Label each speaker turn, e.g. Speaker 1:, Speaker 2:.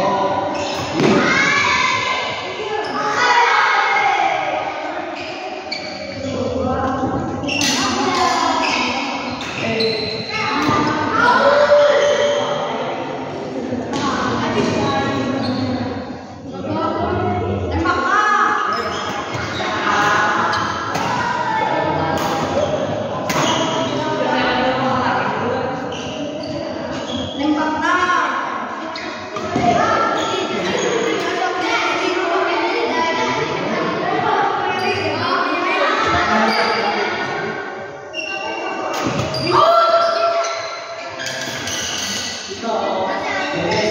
Speaker 1: song. Amen.